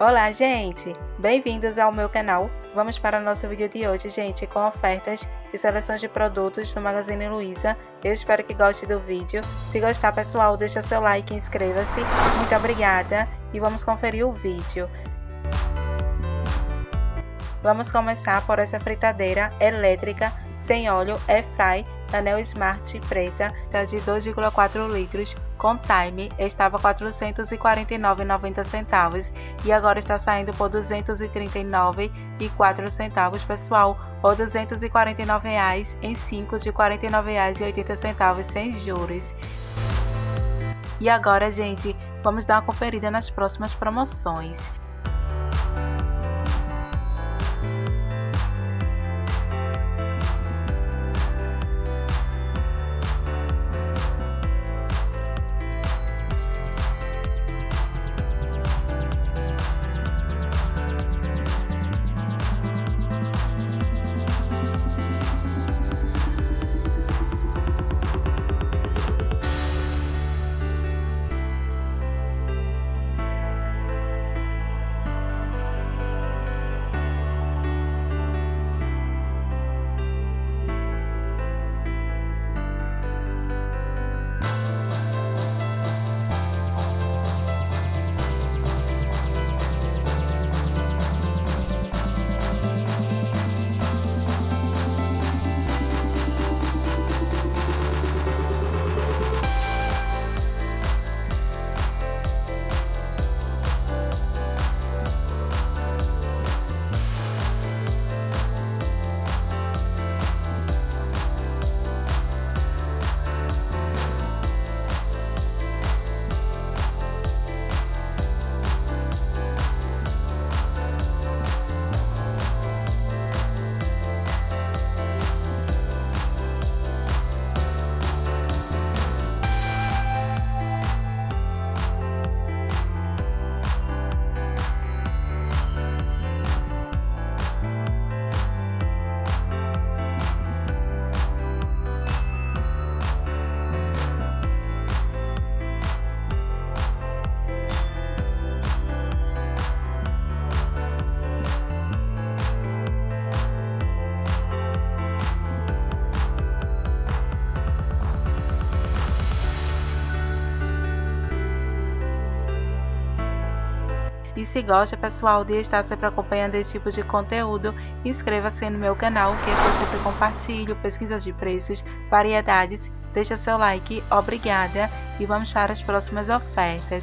Olá, gente! Bem-vindos ao meu canal. Vamos para o nosso vídeo de hoje, gente, com ofertas e seleções de produtos do Magazine Luiza. Eu espero que goste do vídeo. Se gostar, pessoal, deixa seu like e inscreva-se. Muito obrigada e vamos conferir o vídeo. Vamos começar por essa fritadeira elétrica sem óleo Airfry Anel Smart preta tá de 2,4 litros com time estava R$ 449,90 centavos e agora está saindo por R$ 239,04 centavos, pessoal, ou 249 reais em 5 de R$ 49,80 centavos sem juros. E agora, gente, vamos dar uma conferida nas próximas promoções. E se gosta, pessoal, de estar sempre acompanhando esse tipo de conteúdo, inscreva-se no meu canal, que eu sempre compartilho pesquisas de preços, variedades. Deixa seu like, obrigada e vamos para as próximas ofertas.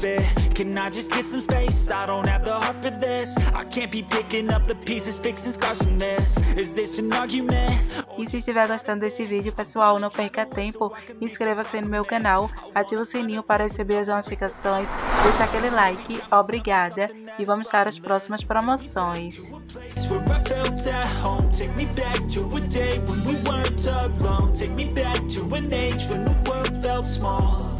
Can I just get some space? I don't have the heart for this. I can't be picking up the pieces, fixing scars from this. Is this an argument? E se estiver gostando desse vídeo, pessoal, não perca tempo, inscreva-se no meu canal, ative o sininho para receber as notificações, deixe aquele like, obrigada, e vamos para as próximas promoções. Small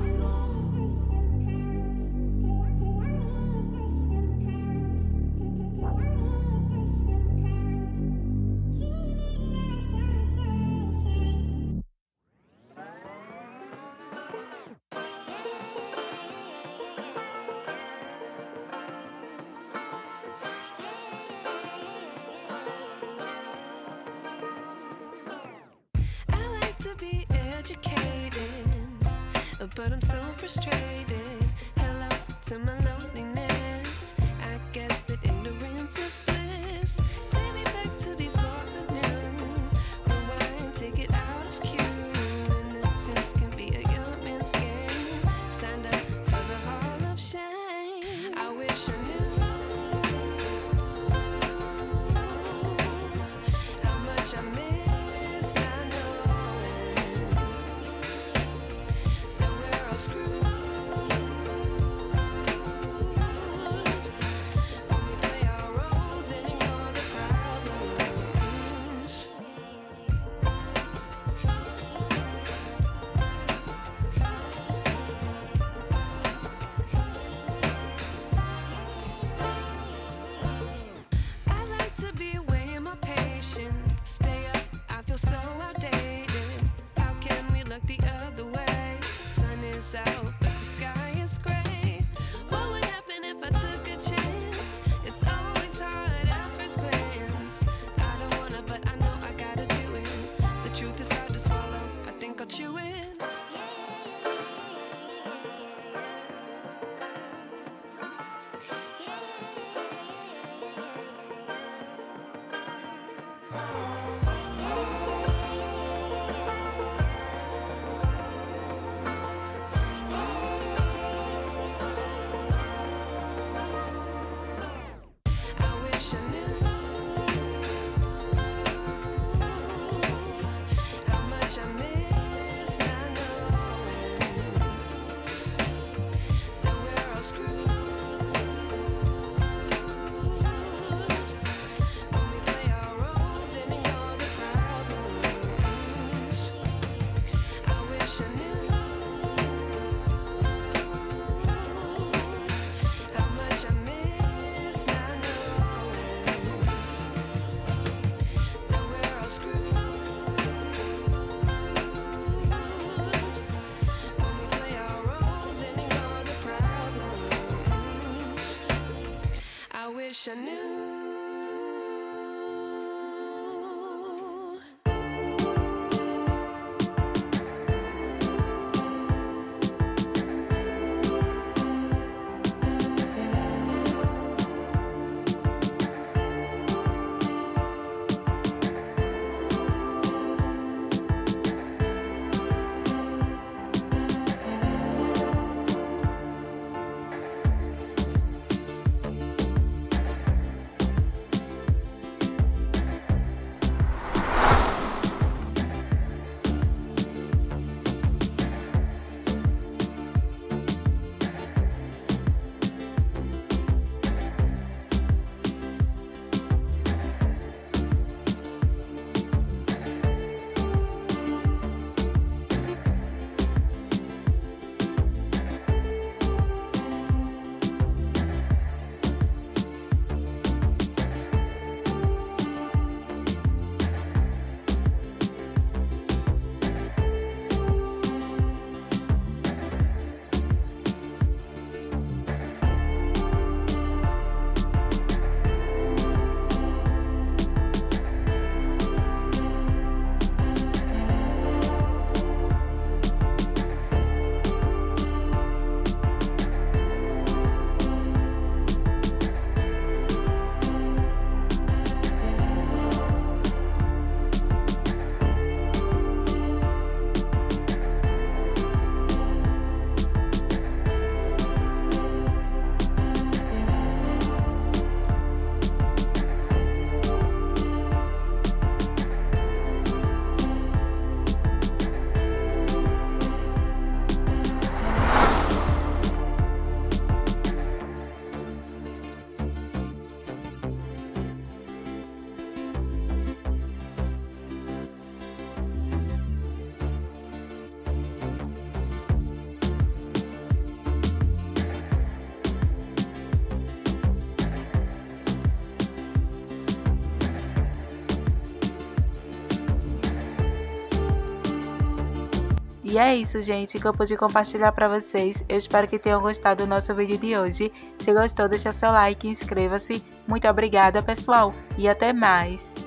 but I'm so frustrated. Hello to my loneliness. Wish I knew. E é isso, gente, que eu pude compartilhar para vocês. Eu espero que tenham gostado do nosso vídeo de hoje. Se gostou, deixa seu like, inscreva-se. Muito obrigada, pessoal, e até mais!